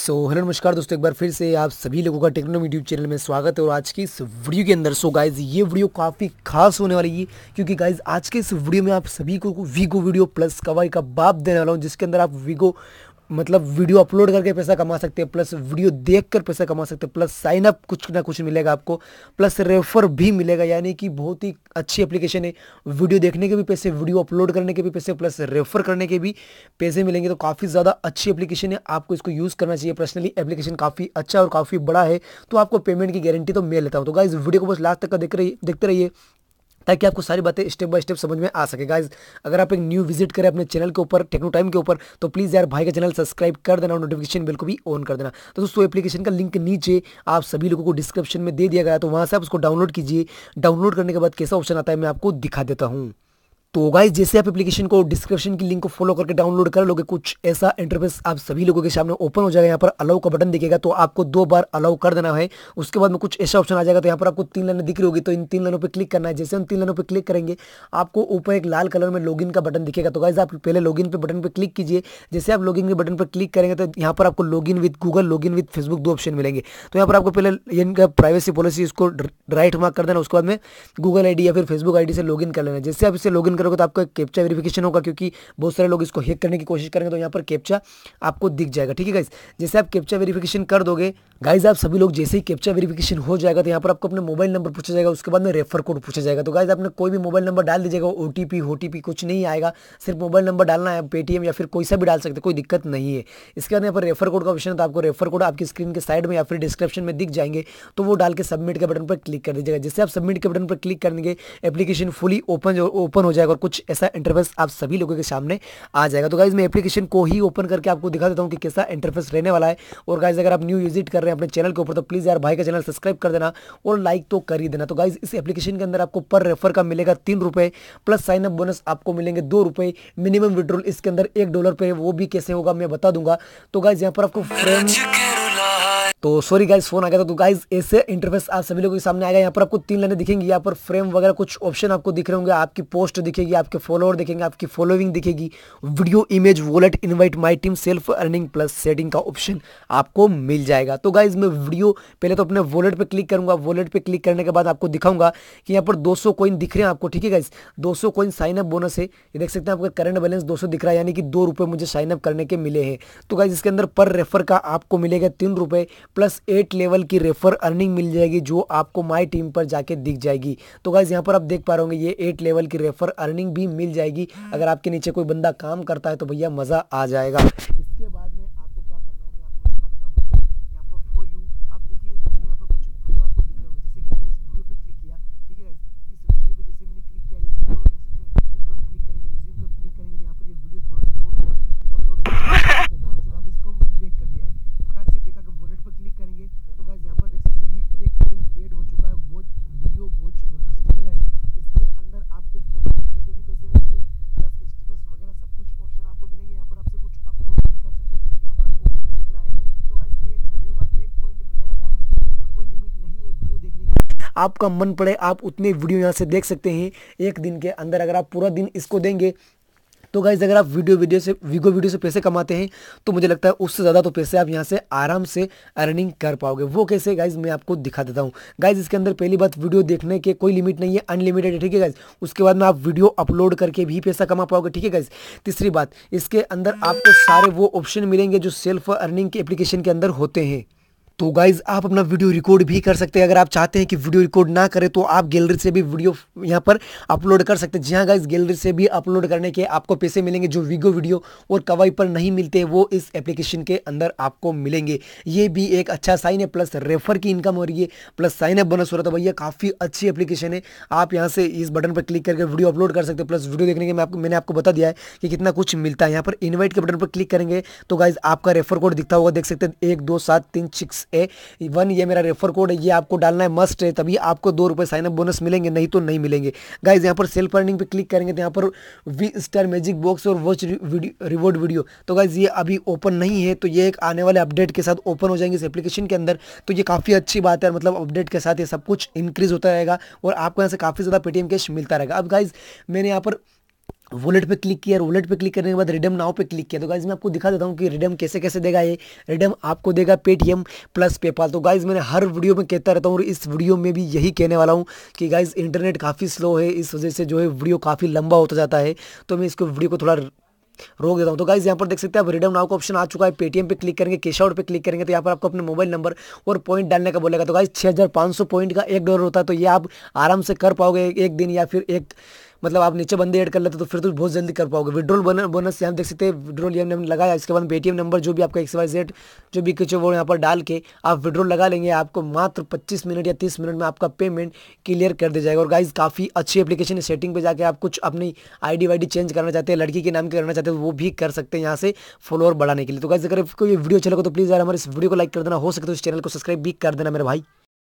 So hello नमस्कार दोस्तों, एक बार फिर से आप सभी लोगों का टेक्नो यूट्यूब चैनल में स्वागत है और आज की इस वीडियो के अंदर सो गाइज़ ये वीडियो काफ़ी खास होने वाली है, क्योंकि गाइज़ आज के इस वीडियो में आप सभी को वीगो वीडियो प्लस कवाई का बाप देने वाला हूँ, जिसके अंदर आप वीगो मतलब वीडियो अपलोड करके पैसा कमा सकते हैं, प्लस वीडियो देख कर पैसा कमा सकते हैं, प्लस साइन अप कुछ ना कुछ मिलेगा आपको, प्लस रेफर भी मिलेगा, यानी कि बहुत ही अच्छी एप्लीकेशन है। वीडियो देखने के भी पैसे, वीडियो अपलोड करने के भी पैसे, प्लस रेफर करने के भी पैसे मिलेंगे तो काफ़ी ज़्यादा अच्छी एप्लीकेशन है। आपको इसको यूज़ करना चाहिए। पर्सनली एप्लीकेशन काफ़ी अच्छा और काफ़ी बड़ा है तो आपको पेमेंट की गारंटी तो मैं लेता हूँ। तो गाइज़ वीडियो को बस लास्ट तक का देख रही देखते रहिए। ताकि आपको सारी बातें स्टेप बाय स्टेप समझ में आ सके। गाइज़ अगर आप एक न्यू विज़िट करें अपने चैनल के ऊपर टेक्नो टाइम के ऊपर तो प्लीज़ यार भाई का चैनल सब्सक्राइब कर देना और नोटिफिकेशन बिल को भी ऑन कर देना। तो दोस्तों एप्लीकेशन का लिंक नीचे आप सभी लोगों को डिस्क्रिप्शन में दे दिया गया तो वहाँ से आप उसको डाउनलोड कीजिए। डाउनलोड करने के बाद कैसा ऑप्शन आता है, मैं आपको दिखा देता हूँ। तो गाइज़ जैसे आप एप्लीकेशन को डिस्क्रिप्शन की लिंक को फॉलो करके डाउनलोड कर लोगे, कुछ ऐसा इंटरफेस आप सभी लोगों के सामने ओपन हो जाएगा, यहाँ पर अलाउ का बटन दिखेगा तो आपको दो बार अलाउ कर देना है। उसके बाद में कुछ ऐसा ऑप्शन आ जाएगा तो यहाँ पर आपको तीन लाइनें दिख रही होगी तो इन तीन लाइनों पर क्लिक करना है। जैसे हम तीन लाइनों पर क्लिक करेंगे, आपको ऊपर एक लाल कलर में लॉगिन का बटन दिखेगा। तो गाइज़ आप पहले लॉगिन पे बटन पर क्लिक कीजिए। जैसे आप लॉगिन के बटन पर क्लिक करेंगे तो यहाँ पर आपको login with Google login with Facebook दो ऑप्शन मिलेंगे। तो यहाँ पर आपको पहले इनका प्राइवेसी पॉलिसी इसको राइट मार्क कर देना, उसके बाद में गूगल आईडी या फिर फेसबुक आईडी से लॉगिन कर लेना। जैसे आप इसे लॉगिन करोगे तो आपको कैप्चा वेरिफिकेशन होगा, क्योंकि बहुत सारे लोग इसको हैक करने की कोशिश करेंगे तो यहाँ पर कैप्चा आपको दिख जाएगा। ठीक है गाइज़ जैसे आप कैप्चा वेरिफिकेशन कर दोगे गाइज़ आप सभी लोग जैसे ही कैप्चा वेरिफिकेशन हो जाएगा तो यहाँ पर आपको अपने मोबाइल नंबर पूछा जाएगा, उसके बाद में रेफर कोड पूछा जाएगा। तो गाइज़ आपने कोई भी मोबाइल नंबर डाल दीजिएगा ओ टी पी कुछ नहीं आएगा, सिर्फ़ मोबाइल नंबर डालना है पेटीएम या फिर कोई सा भी डाल सकते, कोई दिक्कत नहीं है। इसके बाद यहाँ पर रेफर कोड का ऑप्शन है तो आपको रेफर कोड आपकी स्क्रीन के साइड में या फिर डिस्क्रिप्शन में दिख जाएँगे तो वो डाल के सबमिट के बटन पर क्लिक कर दीजिएगा। जैसे आप सबमिट के बटन पर क्लिक करेंगे एप्लीकेशन फुली ओपन ओपन हो जाएगा और कुछ ऐसा इंटरफेस आप सभी लोगों के सामने आ जाएगा तो गाइज़ मैं एप्लीकेशन को ही ओपन करके आपको दिखा देता हूँ कि कैसा इंटरफेस रहने वाला है। और गाइज़ अगर आप न्यू विज़िट कर रहे हैं अपने चैनल के ऊपर तो प्लीज़ यार भाई का चैनल सब्सक्राइब कर देना और लाइक तो कर ही देना। तो गाइज़ इस एप्लीकेशन के अंदर आपको पर रेफर का मिलेगा तीन प्लस साइन अप बोनस आपको मिलेंगे दो मिनिमम विड्रोल इसके अंदर एक डॉलर पे वो भी कैसे होगा मैं बता दूँगा। तो गाइज़ यहाँ पर आपको फ्रेंड तो सॉरी गाइज़ फ़ोन आ गया था। तो गाइज़ ऐसे इंटरफेस आप सभी लोगों के सामने आएगा यहाँ पर आपको तीन लाइनें दिखेंगी। यहाँ पर फ्रेम वगैरह कुछ ऑप्शन आपको दिख रहे होंगे। आपकी पोस्ट दिखेगी, आपके फॉलोअर दिखेंगे, आपकी फॉलोइंग दिखेगी। Video image wallet invite my team self earning plus setting का ऑप्शन आपको मिल जाएगा। तो गाइज़ मैं वीडियो पहले तो अपने वॉलेट पर क्लिक करूँगा। वॉलेट पर क्लिक करने के बाद आपको दिखाऊँगा कि यहाँ पर दो सौ दिख रहे हैं आपको। ठीक है गाइज़ दो सौ कोइन साइन अप बोनस है। ये देख सकते हैं आपका करंट बैलेंस दो सौ दिख रहा है, यानी कि दो मुझे साइन अप करने के मिले हैं। तो गाइज़ इसके अंदर पर रेफर का आपको मिलेगा तीन रुपये प्लस एट लेवल की रेफर अर्निंग मिल जाएगी, जो आपको माई टीम पर जाके दिख जाएगी। तो गाइज़ यहाँ पर आप देख पा रहे होंगे, ये एट लेवल की रेफर अर्निंग भी मिल जाएगी। अगर आपके नीचे कोई बंदा काम करता है तो भैया मज़ा आ जाएगा इसके बाद में आपको क्या करना है मैं आपको बता देता हूँ यहाँ पर फॉर यू आप देखिए दोस्तों यहाँ पर कुछ वीडियो आपको दिख रहे होंगे जैसे कि मैंने इस वीडियो पे क्लिक किया ठीक है इस वीडियो पे जैसे मैंने क्लिक किया ये वीडियो देख सकते हैं रिज्यूम पे हम क्लिक करेंगे रिज्यूम पे हम क्लिक करेंगे तो यहाँ पर ये वीडियो थोड़ा सा लोड होगा और लोड होगा ओपन हो चुका अब इसको बेक कर दिया है फटाक से बेक आकर वॉलेट पर क्लिक करेंगे तो गाइज़ यहाँ पर देख सकते हैं एक पिन एड हो चुका है वो वीडियो वॉच बोनस ठीक है गाइज़ इसके अंदर आपको फ़ोटो देखने के भी पैसे मिलेंगे प्लस स्टेटस वगैरह सब कुछ ऑप्शन आपको मिलेंगे यहाँ पर आपसे कुछ अपलोड भी कर सकते हैं जैसे कि यहाँ पर आपको ऑप्शन दिख रहा है तो गाइज़ एक वीडियो का एक पॉइंट मिलेगा यानी इसके अंदर कोई लिमिट नहीं है वीडियो देखने की आपका मन पड़े, आप उतने वीडियो यहाँ से देख सकते हैं एक दिन के अंदर, अगर आप पूरा दिन इसको देंगे। तो गाइज़ अगर आप वीडियो वीडियो से वीगो वीडियो से पैसे कमाते हैं तो मुझे लगता है उससे ज़्यादा तो पैसे आप यहाँ से आराम से अर्निंग कर पाओगे। वो कैसे गाइज़ मैं आपको दिखा देता हूँ। गाइज़ इसके अंदर पहली बात, वीडियो देखने के कोई लिमिट नहीं है अनलिमिटेड है, ठीक है गाइज़ उसके बाद में आप वीडियो अपलोड करके भी पैसा कमा पाओगे, ठीक है गाइज़ तीसरी बात, इसके अंदर आपको सारे वो ऑप्शन मिलेंगे जो सेल्फ अर्निंग के एप्लीकेशन के अंदर होते हैं। तो गाइज़ आप अपना वीडियो रिकॉर्ड भी कर सकते हैं। अगर आप चाहते हैं कि वीडियो रिकॉर्ड ना करें तो आप गैलरी से भी वीडियो यहाँ पर अपलोड कर सकते हैं। जी हाँ गाइज़ गैलरी से भी अपलोड करने के आपको पैसे मिलेंगे, जो वीगो वीडियो और कवाई पर नहीं मिलते, वो इस एप्लीकेशन के अंदर आपको मिलेंगे। ये भी एक अच्छा साइन है प्लस रेफर की इनकम हो रही है प्लस साइन अप बोनस हो रहा था भैया, काफ़ी अच्छी एप्लीकेशन है। आप यहाँ से इस बटन पर क्लिक करके वीडियो अपलोड कर सकते हैं। प्लस वीडियो देखने के मैं आपको, मैंने आपको बता दिया है कि कितना कुछ मिलता है। यहाँ पर इन्वाइट के बटन पर क्लिक करेंगे तो गाइज़ आपका रेफर कोड दिखता होगा। देख सकते हैं, एक, दो, सात, तीन सिक्स ए, वन, ये मेरा रेफर कोड है, ये आपको डालना है मस्ट है, तभी आपको दो रुपये साइनअप बोनस मिलेंगे, नहीं तो नहीं मिलेंगे। गाइज़ यहाँ पर सेल्फ अर्निंग पे क्लिक करेंगे तो यहाँ पर वी स्टार मैजिक बॉक्स और वॉच रिवॉर्ड वीडियो तो गाइज़ ये अभी ओपन नहीं है तो ये एक आने वाले अपडेट के साथ ओपन हो जाएँगे इस एप्लीकेशन के अंदर। तो ये काफ़ी अच्छी बात है मतलब अपडेट के साथ ये सब कुछ इंक्रीज होता रहेगा और आपको यहाँ से काफ़ी ज़्यादा पेटीएम कैश मिलता रहेगा। अब गाइज़ मैंने यहाँ पर वॉलेट पे क्लिक किया और वॉलेट पे क्लिक करने के बाद रिडम नाउ पे क्लिक किया। तो गाइज़ मैं आपको दिखा देता हूँ कि रिडम कैसे कैसे देगा ये। रिडम आपको देगा पेटीएम प्लस पेपाल तो गाइज़ मैंने हर वीडियो में कहता रहता हूँ और इस वीडियो में भी यही कहने वाला हूँ कि गाइज़ इंटरनेट काफ़ी स्लो है। इस वजह से जो है वीडियो काफ़ी लंबा होता जाता है। तो मैं इसको वीडियो को थोड़ा रोक देता हूँ। तो गाइज़ यहाँ पर देख सकते हैं आप रिडम नाउ का ऑप्शन आ चुका है। पेटीएम पे क्लिक करेंगे कैश आउट पे क्लिक करेंगे तो यहाँ पर आपको अपने मोबाइल नंबर और पॉइंट डालने का बोलेगा। तो गाइज़ छः हज़ार पाँच सौ पॉइंट का एक डॉलर होता है। तो ये आप आराम से कर पाओगे एक दिन या फिर एक मतलब आप नीचे बंदे ऐड कर लेते तो फिर तो बहुत जल्दी कर पाओगे। विड्रोल बोनस यहाँ देख सकते हैं विड्रोल ये हमने लगाया। इसके बाद पेटीएम नंबर जो भी आपका एक्स वाई जेड जो भी कुछ वो यहाँ पर डाल के आप विड्रोल लगा लेंगे। आपको मात्र पच्चीस मिनट या तीस मिनट में आपका पेमेंट क्लियर कर दिया जाएगा। और गाइज़ काफ़ी अच्छी एप्लीकेशन है सेटिंग पे जाकर आप कुछ अपनी आई डी चेंज करना चाहते हैं, लड़की के नाम के करना चाहते हैं, वो भी कर सकते हैं यहाँ से फॉलोअर बढ़ाने के लिए। तो गाइज़ अगर कोई वीडियो चलेगा तो प्लीज़ यार हमारे इस वीडियो को लाइक कर देना। हो सके तो इस चैनल को सब्सक्राइब भी कर देना मेरे भाई।